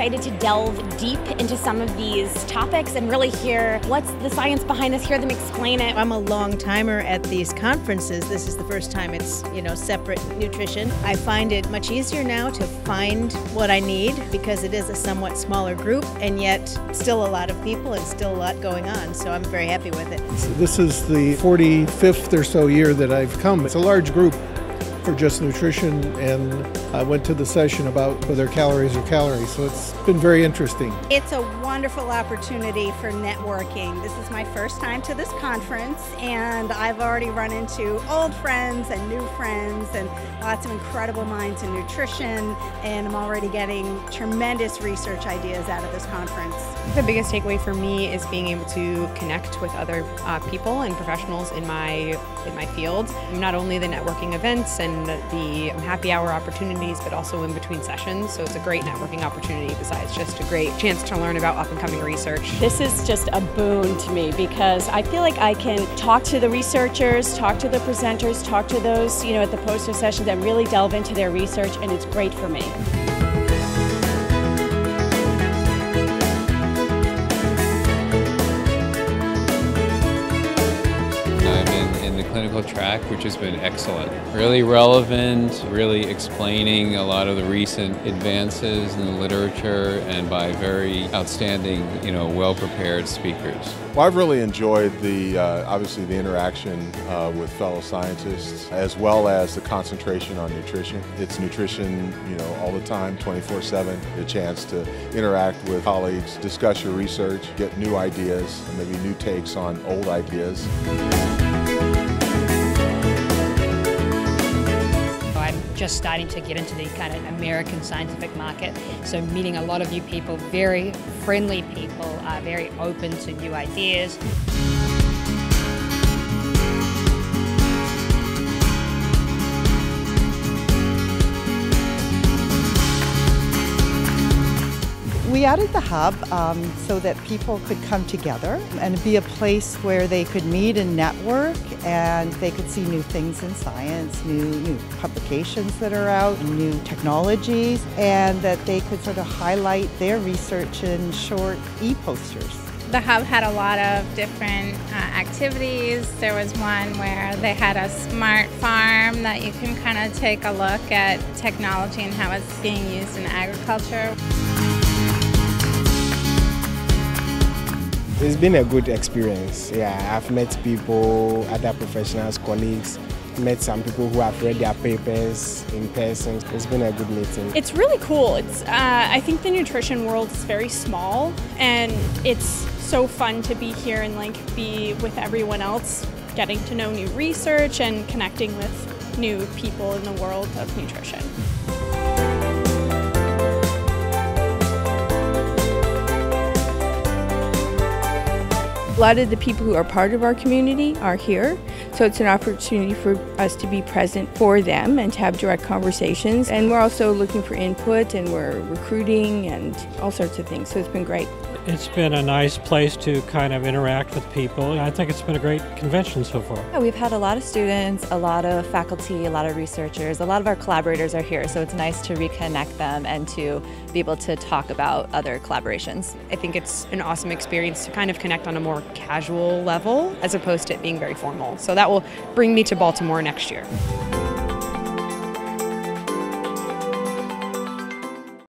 excited to delve deep into some of these topics and really hear what's the science behind this, hear them explain it. I'm a long timer at these conferences. This is the first time it's, you know, separate nutrition. I find it much easier now to find what I need because it is a somewhat smaller group and yet still a lot of people and still a lot going on. So I'm very happy with it. This is the 45th or so year that I've come. It's a large group for just nutrition, and I went to the session about whether calories are calories. So it's been very interesting. It's a wonderful opportunity for networking. This is my first time to this conference, and I've already run into old friends and new friends, and lots of incredible minds in nutrition. And I'm already getting tremendous research ideas out of this conference. The biggest takeaway for me is being able to connect with other uh, people and professionals in my in my field. Not only the networking events and and the happy hour opportunities, but also in between sessions. So it's a great networking opportunity besides just a great chance to learn about up and coming research. This is just a boon to me because I feel like I can talk to the researchers, talk to the presenters, talk to those, you know, at the poster sessions and really delve into their research and it's great for me. Clinical track, which has been excellent. Really relevant, really explaining a lot of the recent advances in the literature and by very outstanding, you know, well-prepared speakers. Well, I've really enjoyed the, uh, obviously the interaction uh, with fellow scientists as well as the concentration on nutrition. It's nutrition, you know, all the time, 24-7, the chance to interact with colleagues, discuss your research, get new ideas, maybe new takes on old ideas. Just starting to get into the kind of American scientific market. So meeting a lot of new people, very friendly people, uh, very open to new ideas. We added the hub um, so that people could come together and be a place where they could meet and network and they could see new things in science, new, new publications that are out, new technologies, and that they could sort of highlight their research in short e-posters. The hub had a lot of different uh, activities. There was one where they had a smart farm that you can kind of take a look at technology and how it's being used in agriculture. It's been a good experience. Yeah, I've met people, other professionals, colleagues, met some people who have read their papers in person. It's been a good meeting. It's really cool. It's uh, I think the nutrition world is very small, and it's so fun to be here and like be with everyone else, getting to know new research and connecting with new people in the world of nutrition. A lot of the people who are part of our community are here, so it's an opportunity for us to be present for them and to have direct conversations. And we're also looking for input and we're recruiting and all sorts of things, so it's been great. It's been a nice place to kind of interact with people. I think it's been a great convention so far. Yeah, we've had a lot of students, a lot of faculty, a lot of researchers, a lot of our collaborators are here, so it's nice to reconnect them and to be able to talk about other collaborations. I think it's an awesome experience to kind of connect on a more casual level as opposed to it being very formal. So that will bring me to Baltimore next year.